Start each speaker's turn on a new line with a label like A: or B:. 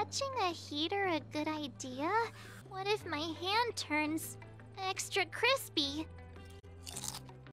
A: touching a heater a good idea? What if my hand turns extra crispy?